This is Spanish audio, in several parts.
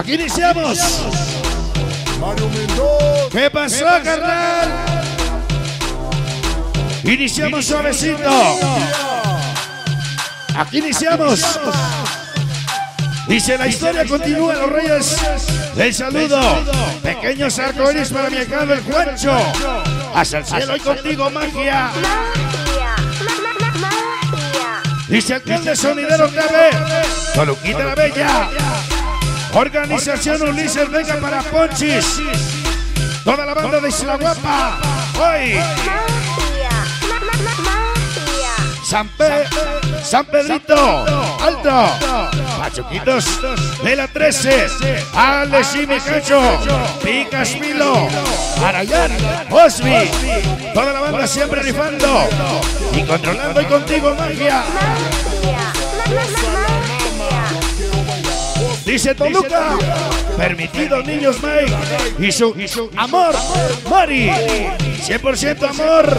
Aquí iniciamos. Mario Mendoza. ¿Qué pasó, carnal? Iniciamos suavecito. Aquí iniciamos. Dice la historia continúa, los reyes del saludo. Pequeños arcoíris para mi alcalde el Juancho. Hasta el cielo y contigo, magia. Dice alcalde sonidero TV. Toluquita la Bella. Organización Ulises Venga para Ponchis. Toda la banda de Isla Guapa. Hoy. San, Pe San Pedrito, Alto, Pachuquitos. De la 13, Alex y Micacho, Picas Milo, Arayán, Osby, toda la banda siempre rifando. Y controlando y contigo magia. Dice Toluca, permitido niños Mike y su, y su amor, Mari, 100% amor.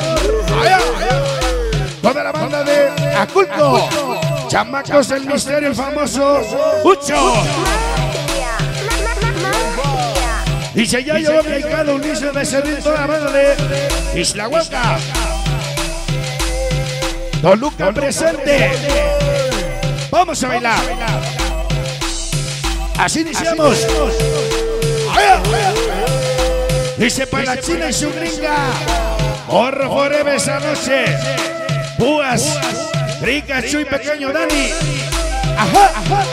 Allá. Toda la banda de Aculco, chamacos del misterio, el famoso Ucho. Dice ya yo aplicado Ulises de servir toda la banda de Isla Huasca. Toluca presente. Vamos a bailar. Así iniciamos. Dice para la China y su gringa. Horro forever esa noche. Púas, Pikachu y pequeño Dani. Ajá, ajá.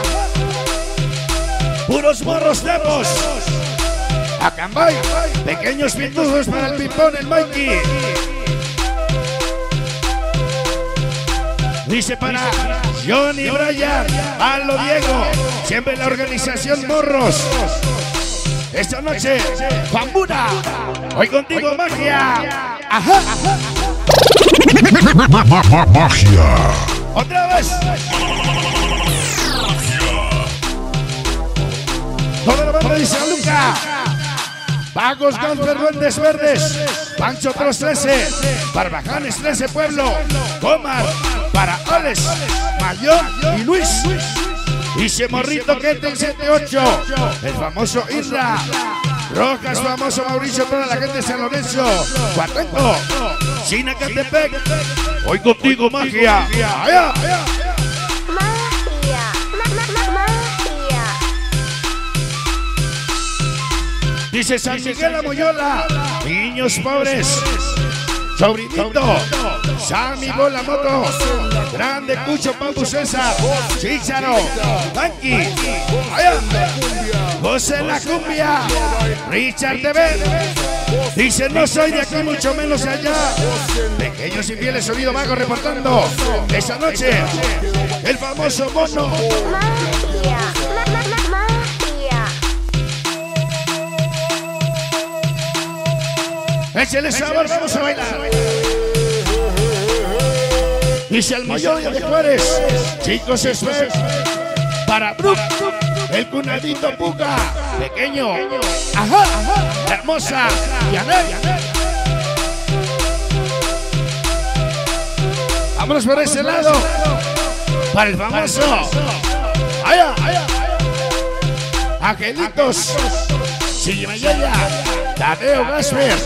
Puros morros tepos. Acambay, pequeños pitujos para el pipón, el Mikey. Dice para Johnny Bryan, Palo Diego, siempre la organización Morros. Esta noche, Bambuna, hoy contigo magia. Ajá. Magia. Otra vez. Toda la banda de San Luca. Pagos Ganfer Duendes Verdes. Pancho 313. Barbajanes 13 Pueblo. Comar. Para Alex. Mayón y Luis. Dice Morrito Keten 78. El famoso Isla. Rojas, famoso Mauricio, toda la gente de San Lorenzo. Cuatenco. China Catepec. Hoy contigo, magia. Allá, allá. Dice San Miguel La Moyola. Niños pobres. Sobrinito. San Miguel La Moto. Grande Cucho Papu César. Chícharo. Tanqui. José La Cumbia. Richard TV. Dice, no soy de aquí, mucho menos allá. Pequeños infieles, sonido vago reportando. Esa noche, el famoso mono. Échale sabor, vamos a bailar. Dice el mayor de Juárez. Chicos, eso es para Brook. El cunadito Puca. Pequeño. Ajá. Hermosa. Yanet. Vámonos por ese lado. Para el famoso. Allá, allá. Angelitos. Chimayaya. Tadeo Gasper.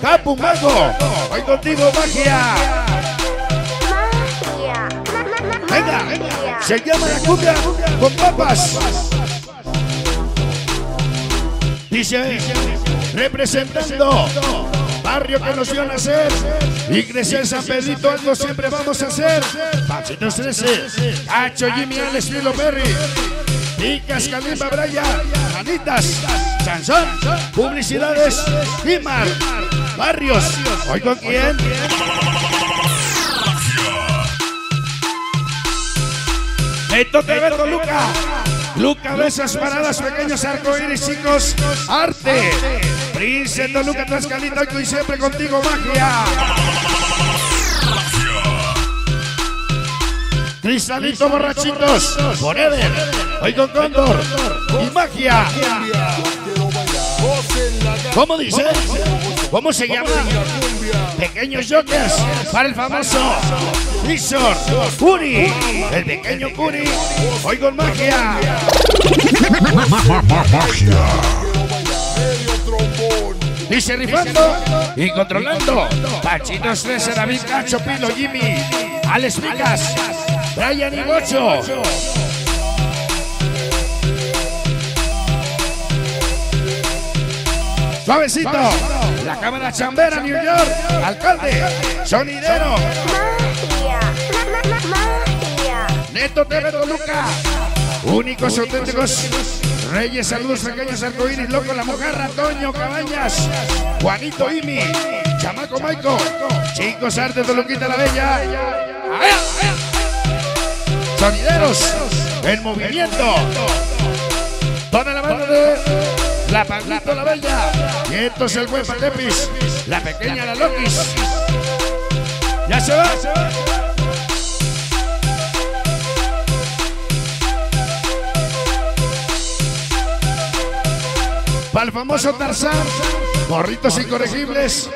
Capu Mago. Hoy contigo, magia. Venga, se llama la cumbia con papas. Dice, representando barrio que nos vio nacer y crecer San Pedrito algo siempre vamos a hacer. Pachitos 13, Cacho Jimmy Alex Lilo Perry, Picas Calimba Braya, Manitas, Sansón, Publicidades, Dimar, Barrios. ¿Hoy con quién? Esto te ve Luca. Luca, besas paradas, pequeños arcoíris, chicos. Arte. Prince Toluca, Tlaxcalita, hoy siempre contigo, magia. Cristalito, borrachitos. Forever. Hoy con Cóndor y magia. ¿Cómo dice? ¿Cómo se llama? Pequeños Jokers para el famoso Visor Curi, el pequeño Curi, hoy con magia. Dice rifando y controlando. Pachitos 13, David Cacho, Pilo, Jimmy, Alex Picas, Brian y Bocho. Suavecito, la cámara chambera, New York, alcalde, sonidero. Neto TV Toluca, únicos auténticos Reyes, saludos pequeños arcoíris, loco, la mojarra, Toño, Cabañas, Juanito Imi, Chamaco Maico, Chicos Arte Toluquita la Bella. Sonideros, en movimiento, toda la banda de La Paglito la Bella, y entonces el buen Palepis, la pequeña la Lokis, ya se va, se va. Para el famoso Tarzán, morritos incorregibles,